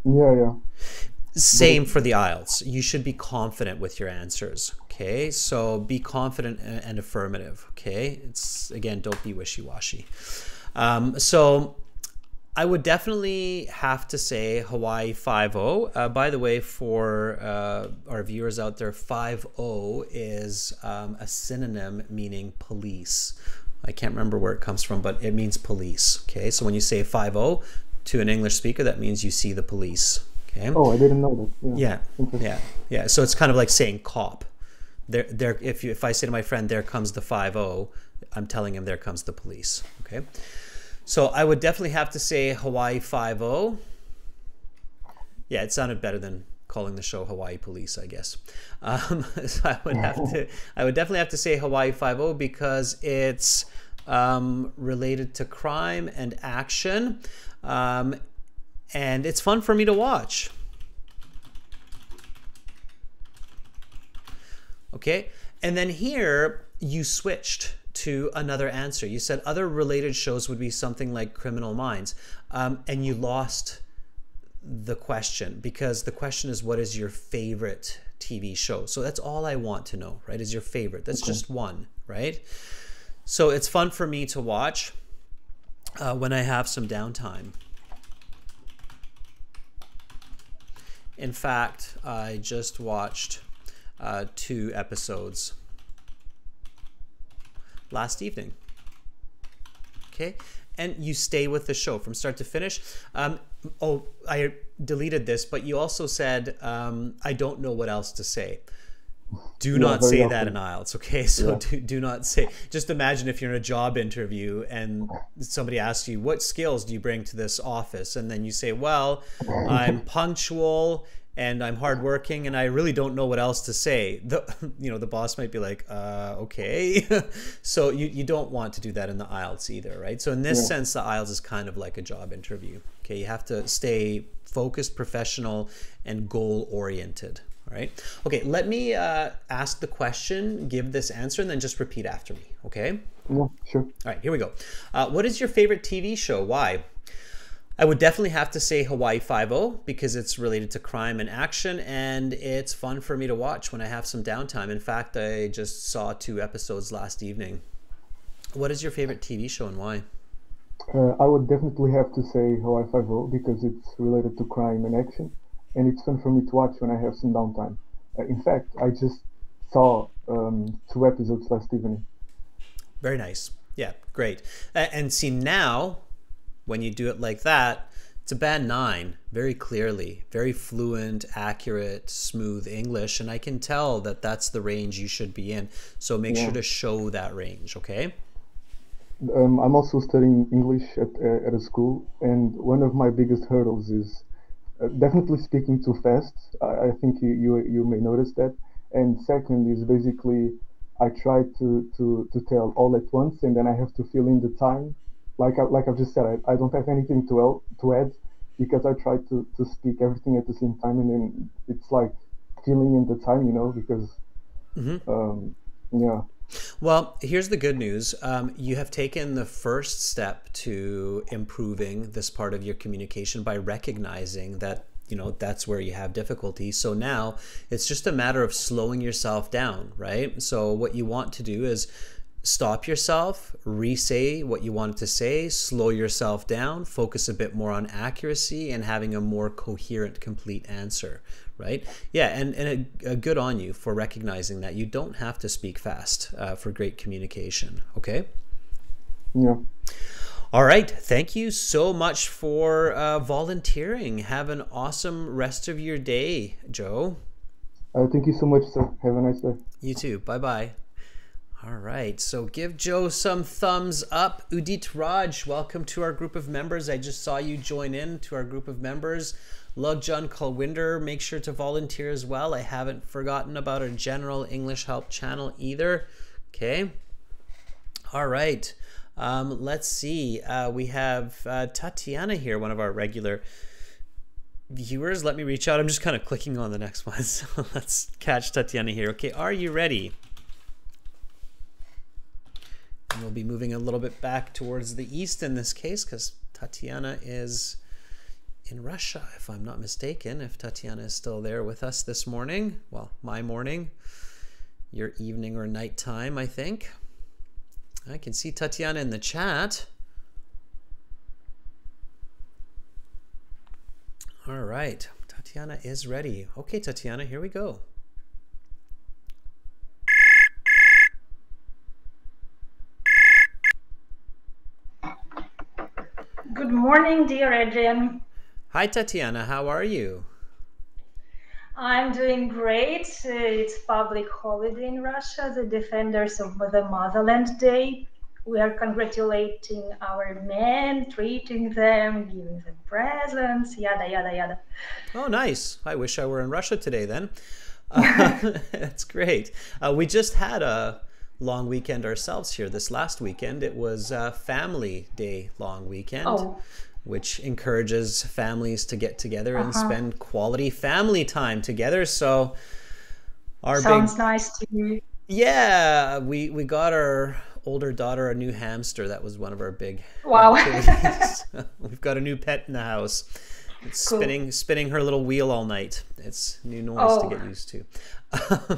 Yeah, yeah. Same for the IELTS. You should be confident with your answers. Okay, so be confident and affirmative. Okay, it's again, don't be wishy washy. Um, so I would definitely have to say Hawaii 5 uh, By the way, for uh, our viewers out there, 5 is um, a synonym meaning police. I can't remember where it comes from, but it means police. Okay, so when you say 5 to an English speaker, that means you see the police. Okay. Oh, I didn't know that. Yeah, Interesting. yeah, yeah. So it's kind of like saying cop. There, there. If you, if I say to my friend, "There comes the 5 I'm telling him, "There comes the police." Okay. So I would definitely have to say Hawaii 5 Yeah, it sounded better than calling the show Hawaii Police, I guess. Um, [LAUGHS] so I would have to, I would definitely have to say Hawaii Five O because it's um, related to crime and action, um, and it's fun for me to watch. Okay, and then here you switched to another answer. You said other related shows would be something like Criminal Minds, um, and you lost the question because the question is what is your favorite TV show? So that's all I want to know, right? Is your favorite? That's okay. just one, right? So it's fun for me to watch uh, when I have some downtime. In fact, I just watched uh, two episodes last evening. Okay, and you stay with the show from start to finish. Um, oh, I deleted this, but you also said um, I don't know what else to say. Do yeah, not say often. that in IELTS, okay? [LAUGHS] So yeah. do, do not say. Just imagine if you're in a job interview and somebody asks you, "What skills do you bring to this office?" and then you say, "Well, I'm [LAUGHS] punctual and I'm hardworking and I really don't know what else to say. The [LAUGHS] you know the boss might be like, uh, okay. [LAUGHS] so you, you don't want to do that in the IELTS either, right? So in this yeah. sense, the IELTS is kind of like a job interview. Okay, you have to stay focused, professional, and goal oriented. All right. Okay, let me uh, ask the question, give this answer, and then just repeat after me. Okay. Yeah, sure. All right, here we go. Uh, what is your favorite TV show? Why? I would definitely have to say Hawaii Five-O because it's related to crime and action, and it's fun for me to watch when I have some downtime. In fact, I just saw two episodes last evening. What is your favorite TV show and why? Uh, I would definitely have to say Hawaii Five-O because it's related to crime and action, and it's fun for me to watch when I have some downtime. Uh, in fact, I just saw um, two episodes last evening. Very nice. Yeah, great. and see now when you do it like that, it's a band nine, very clearly, very fluent, accurate, smooth English. And I can tell that that's the range you should be in. So make yeah. sure to show that range, okay? Um, I'm also studying English at, uh, at a school, and one of my biggest hurdles is uh, definitely speaking too fast. I, I think you, you, you may notice that. And second is basically I try to, to, to tell all at once, and then I have to fill in the time like I, like I've just said, I, I don't have anything to el- to add because I try to, to speak everything at the same time, and then it's like filling in the time, you know, because mm-hmm. um, yeah. Well, here's the good news. Um, you have taken the first step to improving this part of your communication by recognizing that you know that's where you have difficulty so now it's just a matter of slowing yourself down right so what you want to do is stop yourself, re-say what you wanted to say, slow yourself down, focus a bit more on accuracy and having a more coherent, complete answer, right? Yeah, and, and a, a good on you for recognizing that you don't have to speak fast uh, for great communication, okay? Yeah. All right. Thank you so much for uh, volunteering. Have an awesome rest of your day, Joe. Uh, thank you so much, sir. Have a nice day. You too. Bye bye. All right, so give Joe some thumbs up. Udit Raj, welcome to our group of members. I just saw you join in to our group of members. Lugjan Kalwinder, make sure to volunteer as well. I haven't forgotten about our general English help channel either. Okay. All right. Um, let's see. Uh, we have uh, Tatiana here, one of our regular viewers. Let me reach out. I'm just kind of clicking on the next [LAUGHS] one. So let's catch Tatiana here. Okay, are you ready? And we'll be moving a little bit back towards the east in this case because Tatiana is in Russia, if I'm not mistaken. If Tatiana is still there with us this morning, well, my morning, your evening or night time, I think. I can see Tatiana in the chat. All right, Tatiana is ready. Okay, Tatiana, here we go. Good morning, dear Adrian. Hi, Tatiana. How are you? I'm doing great. It's public holiday in Russia, the Defenders of the Motherland Day. we are congratulating our men, treating them, giving them presents, yada yada yada. Oh, nice. I wish I were in Russia today then. Uh, [LAUGHS] [LAUGHS] that's great. Uh, we just had a long weekend ourselves here this last weekend. It was a Family Day long weekend. Oh. Which encourages families to get together and uh-huh. spend quality family time together. So, our Sounds big nice to you. yeah, we we got our older daughter a new hamster. That was one of our big Wow. [LAUGHS] [LAUGHS] We've got a new pet in the house. It's Cool. spinning spinning her little wheel all night. It's new noise to Oh. get used to.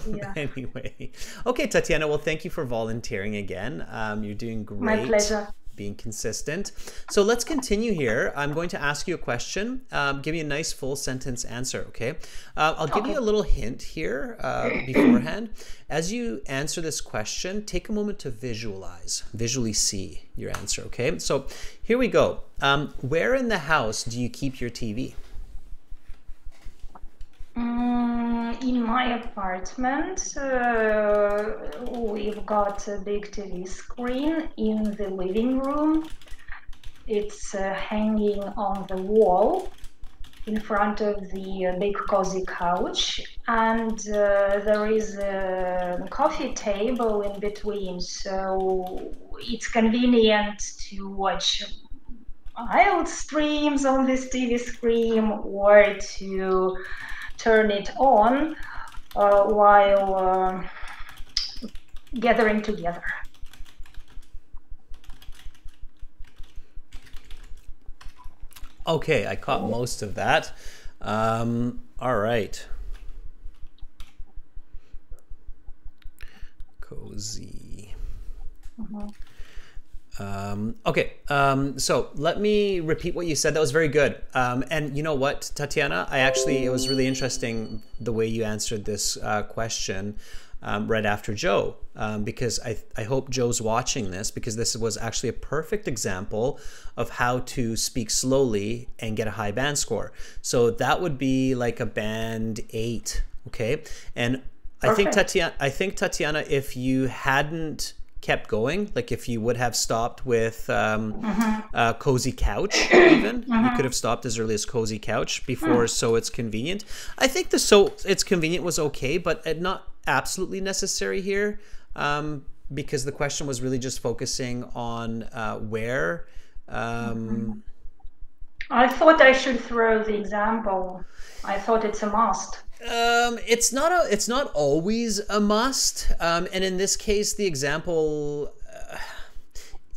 Yeah. [LAUGHS] Anyway, okay, Tatiana. Well, thank you for volunteering again. Um, you're doing great. My pleasure. Being consistent. So let's continue here. I'm going to ask you a question. Um, give me a nice full sentence answer. Okay. Uh, I'll give you a little hint here uh, [CLEARS THROAT] beforehand. As you answer this question, take a moment to visualize, visually see your answer. Okay. So here we go. Um, where in the house do you keep your TV? Mm, in my apartment, uh, we've got a big TV screen in the living room. It's uh, hanging on the wall in front of the uh, big cozy couch, and uh, there is a coffee table in between, so it's convenient to watch wild streams on this TV screen or to turn it on uh, while uh, gathering together. Okay, I caught most of that. Um, all right. Cozy. Um, okay, um, so let me repeat what you said. That was very good. Um, and you know what, Tatiana? I actually, it was really interesting the way you answered this uh, question um, right after Joe, um, because I, I hope Joe's watching this because this was actually a perfect example of how to speak slowly and get a high band score. So that would be like a band eight, okay? And I think Tatiana, I think Tatiana, if you hadn't kept going, like if you would have stopped with um, uh, cozy couch, [CLEARS THROAT] even you could have stopped as early as cozy couch before. So it's convenient. I think the so it's convenient was okay, but not absolutely necessary here um, because the question was really just focusing on uh, where. Um, I thought I should throw the example. I thought it's a must. Um, it's not a. It's not always a must. Um, and in this case, the example.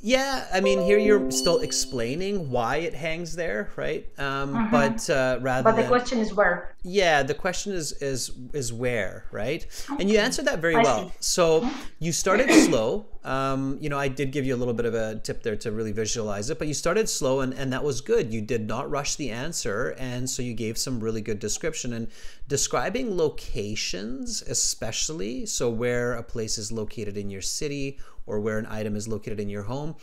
Yeah, I mean, here you're still explaining why it hangs there, right? Um, But uh, rather But the than question is where. yeah, the question is is is where, right? And you answered that very I well. see. So you started [CLEARS THROAT] slow. Um, you know, I did give you a little bit of a tip there to really visualize it, but you started slow, and and that was good. You did not rush the answer, and so you gave some really good description and describing locations, especially so where a place is located in your city or where an item is located in your home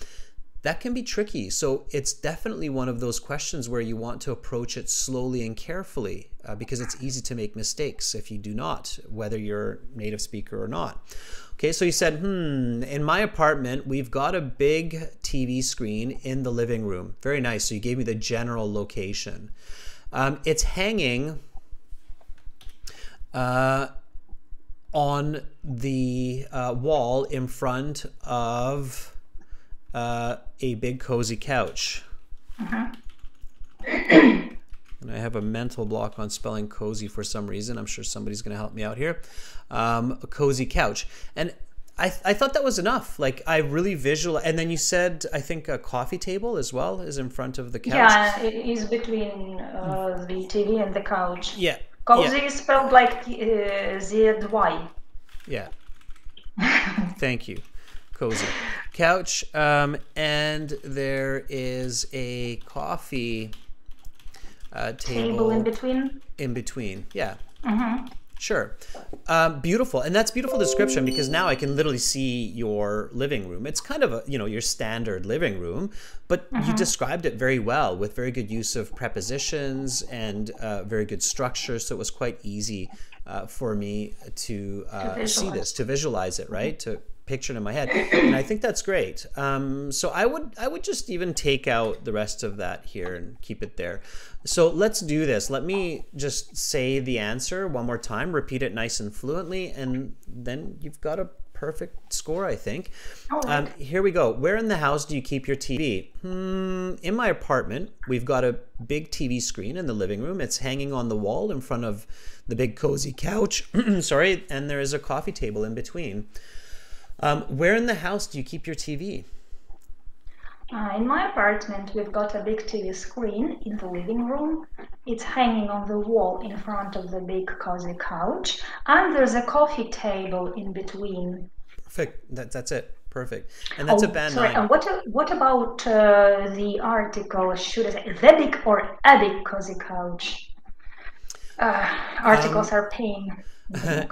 that can be tricky. So it's definitely one of those questions where you want to approach it slowly and carefully uh, because it's easy to make mistakes if you do not, whether you're native speaker or not. Okay, so you said, hmm, in my apartment, we've got a big TV screen in the living room. Very nice. So you gave me the general location. Um, it's hanging uh, on the uh, wall in front of uh, a big cozy couch. [CLEARS THROAT] and I have a mental block on spelling cozy for some reason. I'm sure somebody's going to help me out here. Um, a cozy couch. And I, I thought that was enough. Like, I really visual. And then you said, I think a coffee table as well is in front of the couch. Yeah, it is between uh, the TV and the couch. Yeah. Cozy Yeah. is spelled like uh, Z-Y. Yeah. [LAUGHS] Thank you. Cozy. Couch. Um, and there is a coffee uh, table, Table in between. in between. Yeah. Sure. Um, beautiful. And that's beautiful description because now I can literally see your living room. It's kind of a, you know, your standard living room, but you described it very well with very good use of prepositions and uh, very good structure. So it was quite easy uh, for me to, uh, see this, to visualize it, right? To pictured in my head, and I think that's great. Um, so I would I would just even take out the rest of that here and keep it there. So let's do this. Let me just say the answer one more time. Repeat it nice and fluently, and then you've got a perfect score, I think. Um, here we go. Where in the house do you keep your TV? Hmm, in my apartment, we've got a big TV screen in the living room. It's hanging on the wall in front of the big cozy couch. [CLEARS THROAT] Sorry, and there is a coffee table in between. Um, where in the house do you keep your TV? Uh, in my apartment, we've got a big TV screen in the living room. It's hanging on the wall in front of the big cozy couch, and there's a coffee table in between. Perfect. That, that's it. Perfect. And that's oh, a band sorry. nine. And what what about uh, the article? Should I say the big or a big cozy couch? Uh, articles Um, are pain. [LAUGHS]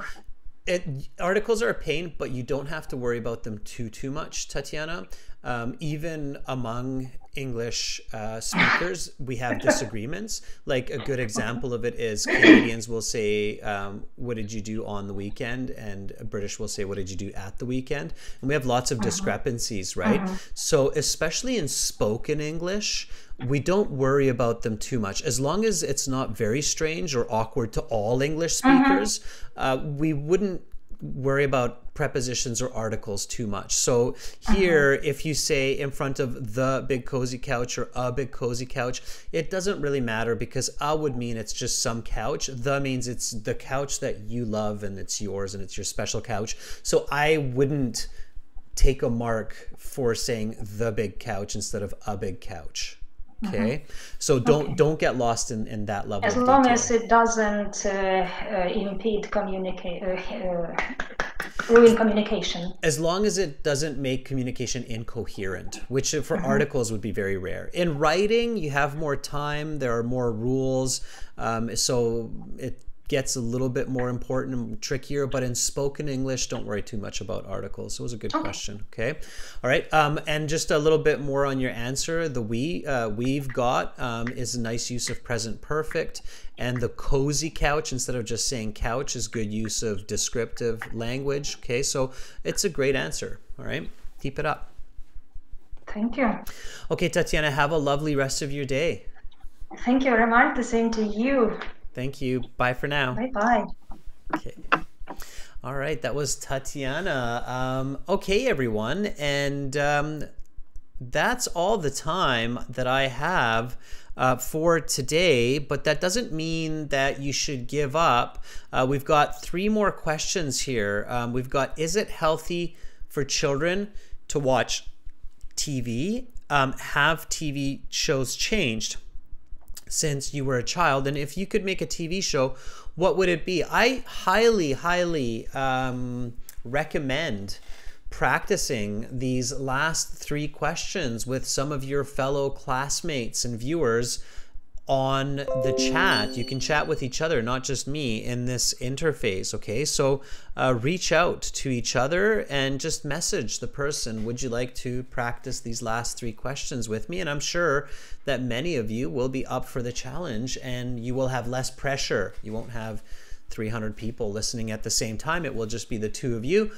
in the book. it, articles are a pain, but you don't have to worry about them too too much, Tatiana. Um, even among English uh, speakers, we have disagreements. Like a good example of it is Canadians will say, um, "What did you do on the weekend?" and British will say, "What did you do at the weekend?" And we have lots of discrepancies, right? So especially in spoken English, we don't worry about them too much as long as it's not very strange or awkward to all English speakers. Uh, we wouldn't worry about prepositions or articles too much. So here, if you say in front of the big cozy couch or a big cozy couch, it doesn't really matter because a would mean it's just some couch. The means it's the couch that you love and it's yours and it's your special couch. So I wouldn't take a mark for saying the big couch instead of a big couch. Okay, so don't Okay. don't get lost in, in that level. As long detail. as it doesn't uh, uh, impede communicate, uh, uh, ruin communication. as long as it doesn't make communication incoherent, which for articles would be very rare. In writing, you have more time, there are more rules, um, so it gets a little bit more important and trickier. But in spoken English, don't worry too much about articles. So it was a good question. Okay, all right, um, and just a little bit more on your answer. The we uh, we've got um, is a nice use of present perfect, and the cozy couch instead of just saying couch is good use of descriptive language. Okay, so it's a great answer. All right, keep it up. Thank you. Okay, Tatiana, have a lovely rest of your day. Thank you very much. The same to you. Thank you. Bye for now. Bye bye. Okay. All right, that was Tatiana. Um, okay, everyone, and um, that's all the time that I have uh, for today. But that doesn't mean that you should give up. Uh, we've got three more questions here. Um, we've got: Is it healthy for children to watch TV? Um, have TV shows changed? Since you were a child and if you could make a tv show what would it be? I highly highly um, recommend practicing these last three questions with some of your fellow classmates and viewers on the chat. You can chat with each other, not just me, in this interface. Okay, so uh, reach out to each other and just message the person. Would you like to practice these last three questions with me? And I'm sure that many of you will be up for the challenge and you will have less pressure. You won't have 300 people listening at the same time, it will just be the two of you.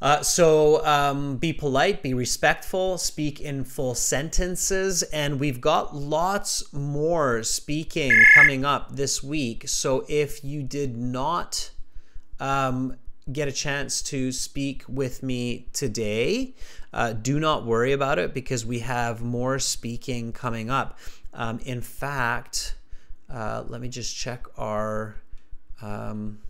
Uh, so um, be polite, be respectful, speak in full sentences, and we've got lots more speaking coming up this week. So if you did not um, get a chance to speak with me today, uh, do not worry about it because we have more speaking coming up. Um, in fact, uh, let me just check our. Um,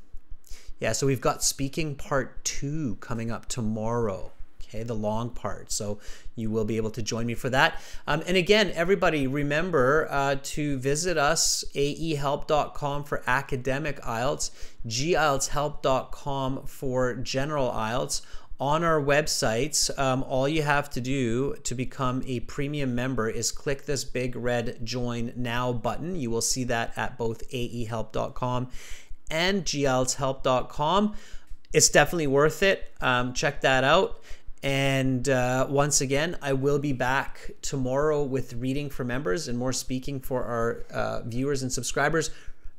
yeah, so we've got speaking part two coming up tomorrow. Okay, the long part. So you will be able to join me for that. Um, and again, everybody, remember uh, to visit us aehelp.com for academic IELTS, gieltshelp.com for general IELTS. On our websites, um, all you have to do to become a premium member is click this big red join now button. You will see that at both aehelp.com and gieltshelp.com. It's definitely worth it. Um, check that out. And uh, once again, I will be back tomorrow with reading for members and more speaking for our uh, viewers and subscribers.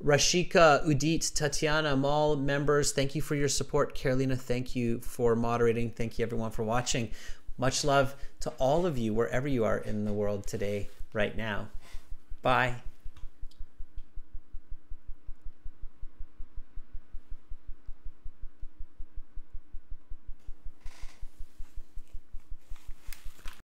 Rashika, Udit, Tatiana, Mall members, thank you for your support. Carolina, thank you for moderating. Thank you everyone for watching. Much love to all of you wherever you are in the world today, right now. Bye.